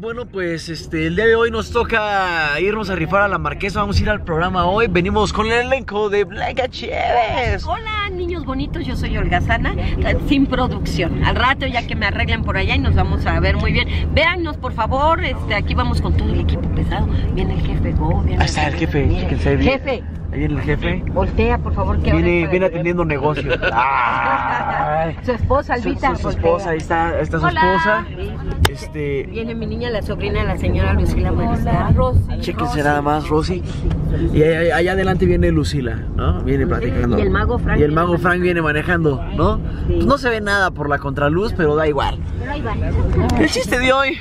Bueno, pues este, el día de hoy nos toca irnos a rifar a la marquesa. Vamos a ir al programa hoy. Venimos con el elenco de Blanca Chévez. Hola niños bonitos, yo soy Olga Sana, eh, sin producción. Al rato ya que me arreglen por allá y nos vamos a ver muy bien. Véannos por favor, este, aquí vamos con todo el equipo pesado. Viene el jefe Go, viene Ahí está el jefe, chéquense bien. Jefe, Ahí viene el jefe. voltea por favor que Viene, viene atendiendo negocios. Su esposa, Su, Albita. su- esposa, ahí está, está su Hola. esposa. Este, Viene mi niña, la sobrina de la señora Lucila Mariscal. chéquense nada más, Rosy. Y allá, allá adelante viene Lucila, ¿no? Viene platicando. Y el mago Frank Y el mago. Frank viene manejando, ¿no? Sí. Pues no se ve nada por la contraluz, pero da igual. Pero ahí va. El chiste de hoy,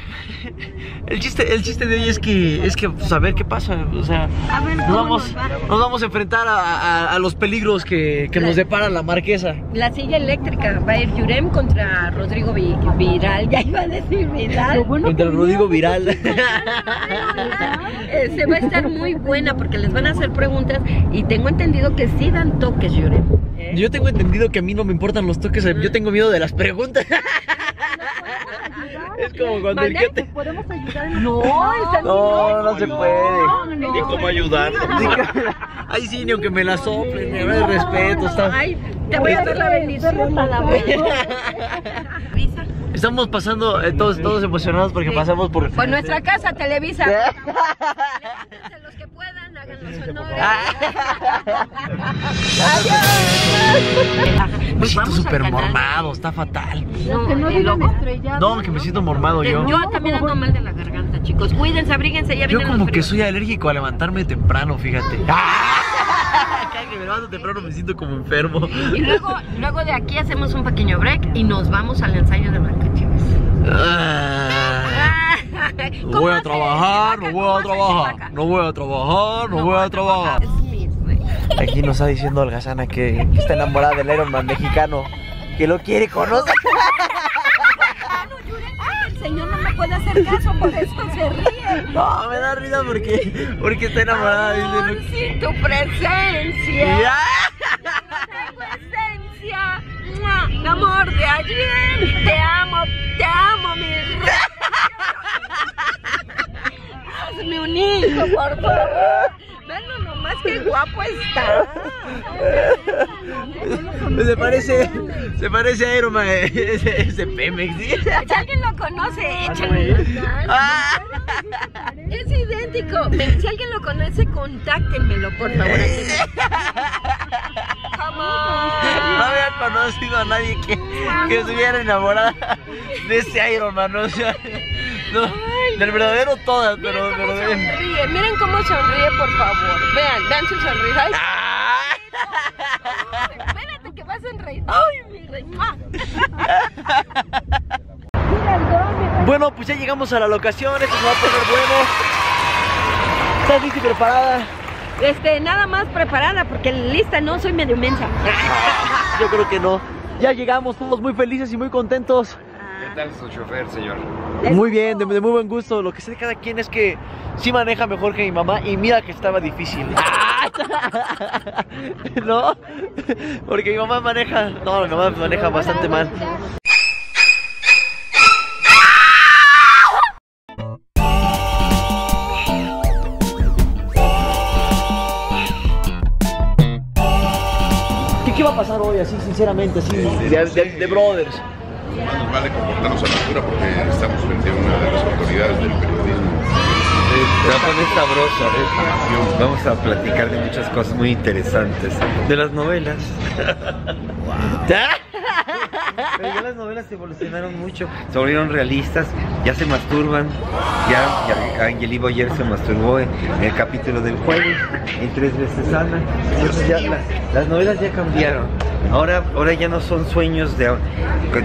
el chiste, el chiste de hoy es que, es que pues, a ver qué pasa, o sea, ver, nos ¿cómo vamos, nos va? nos vamos a enfrentar a, a- a los peligros que, que nos depara la marquesa. La silla eléctrica va a ir Yurem contra Rodrigo Vi- Viral. Ya iba a decir Vidal. Contra el Rodrigo Viral. Eh, se va a estar muy buena porque les van a hacer preguntas y tengo entendido que sí dan toques, Yurem. ¿eh? Yo tengo entendido que a mí no me importan los toques, yo tengo miedo de las preguntas. Es como cuando el que te... ¿Podemos ayudar? No, No, no se puede. no. cómo ayudar? Ay, sí, ni aunque me la soplen, me da respeto. Ay, te voy a dar la bendición a la Avisa. Estamos pasando, eh, todos, todos emocionados porque pasamos por... Por nuestra casa, Televisa. Los que puedan, hagan los honores. Adiós. Me Pues siento súper mormado, está fatal. No, Que no ¿y digan estrellado. No, que me siento mormado yo. Yo también ando mal de la garganta, chicos. Cuídense, abríguense, ya Yo como que soy alérgico a levantarme temprano, fíjate. Cada que me levanto temprano me siento como enfermo. Y luego, luego de aquí hacemos un pequeño break y nos vamos al ensayo de Blancacheves. Ah, No ¿Cómo voy a trabajar, no voy ¿Cómo a trabajar, no voy a trabajar, no voy a trabajar. Aquí nos está diciendo Algazana que, que está enamorada del Iron Man mexicano, que lo quiere conocer. Ah, el señor no me puede hacer caso, por eso se ríe. No, me da risa porque, porque está enamorada. Amor, dice, sin tu presencia. Ya. Esencia. ¡Mua! Amor de ayer. Te amo, te amo, mi rey. Hazme un hijo, por favor. Guapo está. Se parece, se parece a Iron Man, ese, ese Pemex. ¿sí? Si alguien lo conoce, échale. Ah. Es idéntico. Si alguien lo conoce, contáctenmelo, por favor. Come No había conocido a nadie que, que estuviera enamorada de ese Iron Man, ¿no? o sea, no, del verdadero todas, pero, Miren sonríe, miren cómo sonríe, por favor. Vean, vean su sonrisa. Ay, Ah. espérate que vas a sonreír. Ay, mi rey. Bueno, pues ya llegamos a la locación, esto se va a poner bueno. ¿Estás lista y preparada? Este, nada más preparada porque lista no soy medio mensa. Yo creo que no. Ya llegamos, todos muy felices y muy contentos. ¿Qué tal su chofer, señor? Muy bien, de, de muy buen gusto. Lo que sé de cada quien es que sí maneja mejor que mi mamá y mira que estaba difícil. ¿No? Porque mi mamá maneja... No, mi mamá maneja bastante mal. ¿Qué, qué va a pasar hoy así, sinceramente, así, de, de- de brothers? Más nos vale comportarnos a la altura porque estamos frente a una de las autoridades del periodismo. Se va a poner sabroso. Vamos a platicar de muchas cosas muy interesantes. De las novelas. Pero ya las novelas evolucionaron mucho, se volvieron realistas, ya se masturban, ya, ya Angel Ivo ayer se masturbó en, en el capítulo del jueves, en tres veces Ana. Entonces ya las, las novelas ya cambiaron. Ahora, ahora ya no son sueños de,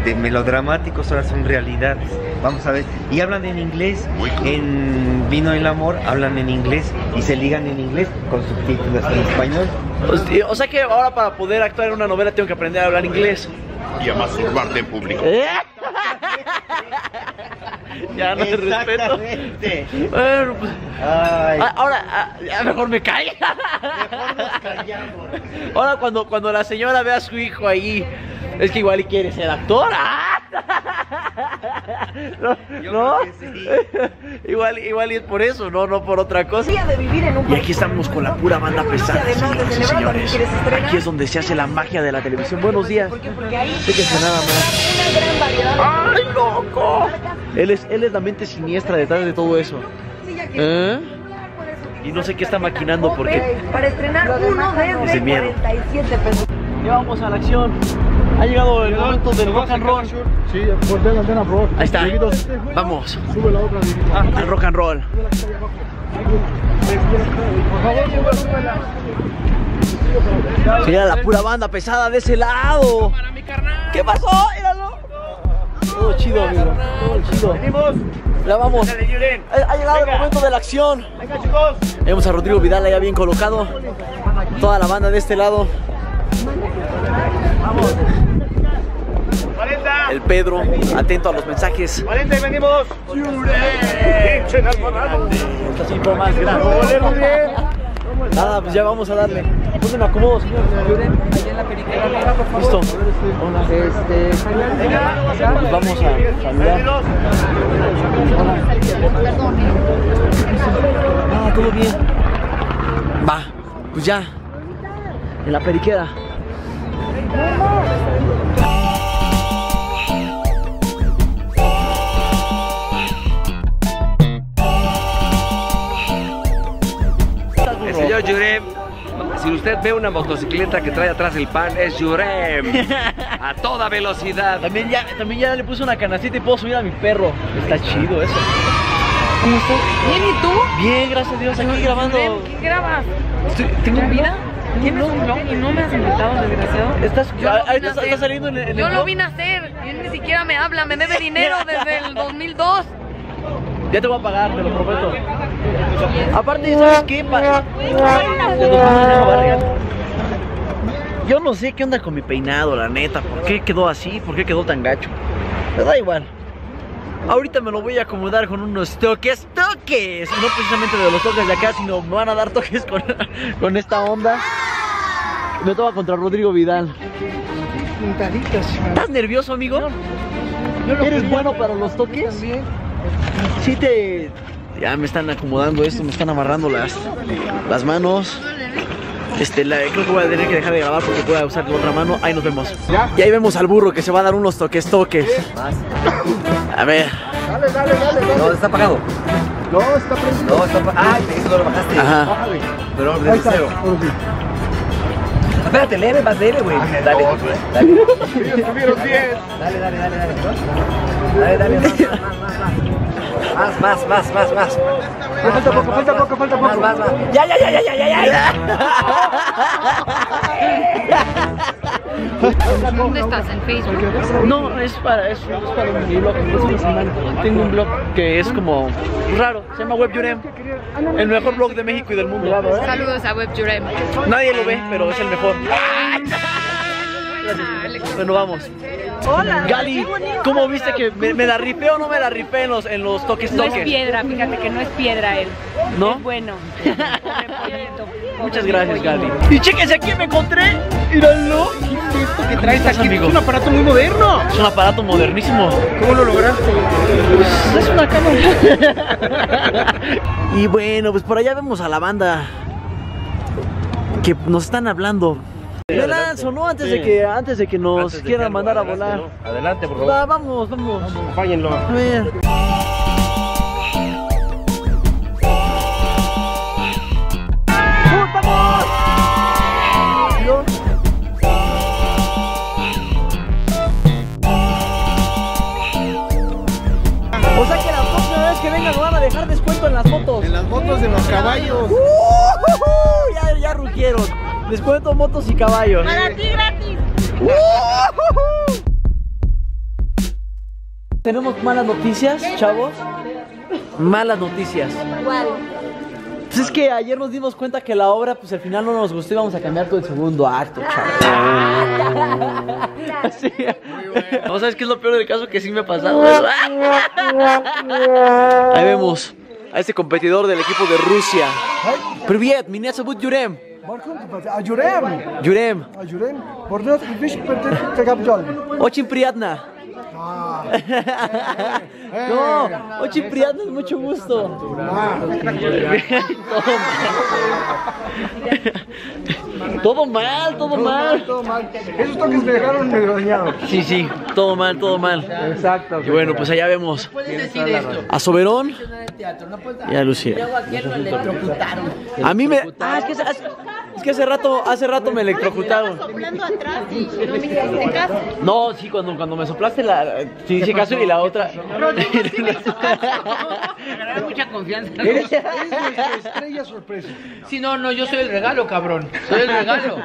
de melodramáticos, ahora son realidades. Vamos a ver. Y hablan en inglés, en Vino el Amor, hablan en inglés y se ligan en inglés con subtítulos en español. O- O sea que ahora para poder actuar en una novela tengo que aprender a hablar inglés. Y a masturbarte en público. ¿Eh? ya no te respeto. Bueno, pues, Ay. ah, ahora, ah, ya mejor me cae. Mejor nos callamos. Ahora cuando, cuando la señora ve a su hijo ahí, es que igual y quiere ser actor. ¿No? Yo ¿No? creo que igual, igual y es por eso, no, no por otra cosa. de vivir en un Y aquí estamos con la pura banda pesada, señoras y señores. Aquí es donde se hace la magia de la televisión. Buenos días. Porque ahí Fíjense nada más. ¡Ay, loco! Él es, él es la mente siniestra detrás de todo eso. ¿Eh? Y no sé qué está maquinando porque para estrenar uno Es de desde miedo. 47 pesos. ya vamos a la acción. Ha llegado el momento del rock and roll. Sí, voltea la antena, por favor. Ahí está. Vamos Sube la otra. Dieguito. al rock and roll. Mira la pura banda pesada de ese lado. ¿Qué pasó? Míralo. Todo chido, amigo. Todo chido. Ya vamos. Ha, llegado el momento de la acción. Vemos a Rodrigo Vidal allá bien colocado. Toda la banda de este lado. El Pedro, atento a los mensajes. ¡Valiente, venimos! Está así por más grande. Nada, pues ya vamos a darle. ¿Dónde me acomodo, señor? Listo. Hola. Pues vamos a saludar. Hola. Ah, todo bien. Va, pues ya. En la periquera. El señor Yurem, si usted ve una motocicleta que trae atrás el pan, es Yurem. A toda velocidad. También ya, también ya le puse una canacita y puedo subir a mi perro. Está chido eso. ¿Cómo estás? Bien, ¿y tú? Bien, gracias a Dios, aquí grabando. ¿Qué grabas? ¿Tengo un ¿Vida? ¿Tienes un blog y no me has invitado, desgraciado? ¿Estás, Yo lo ah, vine a estás, hacer. estás saliendo en, el- en Yo el lo vine a hacer él ni siquiera me habla, me debe dinero desde el 2002. Ya te voy a pagar, te lo prometo. Aparte, ¿sabes qué? Pa- De 2009 Barrial. Yo no sé qué onda con mi peinado, la neta. ¿Por qué quedó así? ¿Por qué quedó tan gacho? Me da igual. Ahorita me lo voy a acomodar con unos toques, toques. No precisamente de los toques de acá, sino me van a dar toques con, con esta onda. Me toca contra Rodrigo Vidal. ¿Estás nervioso, amigo? ¿Eres bueno para los toques? Sí te... Ya me están acomodando esto, me están amarrando las, las manos. Este, la- creo que voy a tener que dejar de grabar porque voy a usar la otra mano. Ahí nos vemos. Y ahí vemos al burro que se va a dar unos toques, toques. A ver. No, está apagado. No, está prendido. No, está apagado. Ah, eso no lo bajaste. Ajá. Pero Ahí desde cero. Espérate, leve, más leve, güey. Dale, dale. Subieron 10. Dale, dale, dale, dale. Dale, dale, más, más, más, más, más, más. Falta poco, falta poco, falta Más, poco. más, más. Ya, ya, ya, ya, ya, ya, ya. ¿Dónde estás? ¿En Facebook? No, es para, es, es para mi blog. Tengo un blog que es como raro. Se llama Web Yurem. El mejor blog de México y del mundo. Saludos a Web Jurem. Nadie lo ve, pero es el mejor. Bueno, vamos. Hola. Gali, ¿cómo viste que me, me la ripé o no me la ripé en los, en los toques No es toques? piedra, fíjate que no es piedra él. ¿No? Es bueno. Pollito, Muchas gracias. Gali. Y chéquense aquí me encontré. Míralo. ¿Qué es esto que traes aquí, amigo? Es un aparato muy moderno. Es un aparato modernísimo. ¿Cómo lo lograste? Es una cámara. y bueno, pues por allá vemos a la banda que nos están hablando. Me lanzo, ¿no? Antes de que antes de que nos quieran mandar a volar. Adelante, por Va, vamos, vamos. Apáñenlo. A ver. O sea que la próxima vez que vengan nos van a dejar descuento en las motos. En las motos de los caballos. Descuento motos y caballos. Para ti gratis. Tenemos malas noticias, chavos. Malas noticias. Pues es que ayer nos dimos cuenta que la obra, pues al final no nos gustó y vamos a cambiar todo el segundo acto, chavos. Sí. No sabes qué es lo peor del caso que sí me ha pasado eso. Ahí vemos a este competidor del equipo de Rusia. Привет, меня зовут Юрем. А Юрем? А Юрем. А Юрем. Очень приятно. No, Ochi Priatos, mucho gusto. Todo mal, todo mal. Todo mal. Esos toques me dejaron medio dañado. Sí, sí, todo mal, todo mal. Exacto. Y bueno, pues allá vemos a Soberón y a Lucía. A mí me. Ah, es que, es que hace rato, hace rato me electrocutaron. Hablando atrás y no me hiciste caso. No, sí, cuando, cuando me soplaste la. Sí, hice caso y la otra. mucha confianza. Eres, nuestra estrella sorpresa. Sí, no, no, yo soy el regalo, cabrón. Soy el regalo.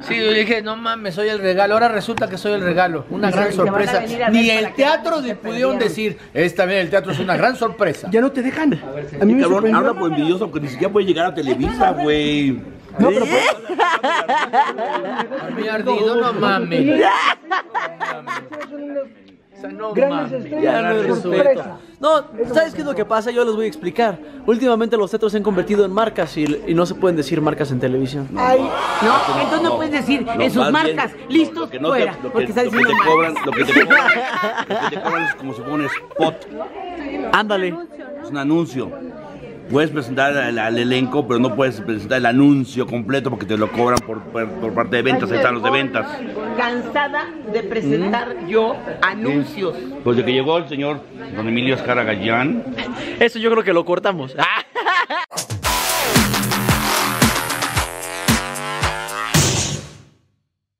Sí, yo dije, no mames, soy el regalo. Ahora resulta que soy el regalo. Una gran sorpresa. Ni el teatro de- pudieron decir, esta vez el teatro es una gran sorpresa. Ya no te dejan. A mí me Cabrón, habla por envidioso porque ni siquiera puede llegar a Televisa, güey. No, pero pues, Mi ardido, no mames. O sea, no grandes mames. estrellas Ya no sorpresa. No, ¿sabes qué es lo que pasa? Yo les voy a explicar. Últimamente los teatros se han convertido en marcas y, y no se pueden decir marcas en televisión. Ay, No, entonces no puedes decir No, en sus marcas, listos, lo que no te- fuera. lo que- porque lo que diciendo te cobran, lo que te cobran, lo que te cobran es como si fuera un spot, Ándale. es un anuncio. Puedes presentar al, al elenco, pero no puedes presentar el anuncio completo porque te lo cobran por, por- por parte de ventas, ahí están los de ventas. Cansada de presentar yo anuncios. Pues de que llegó el señor don Emilio Escara Gallán, Eso yo creo que lo cortamos. Ah.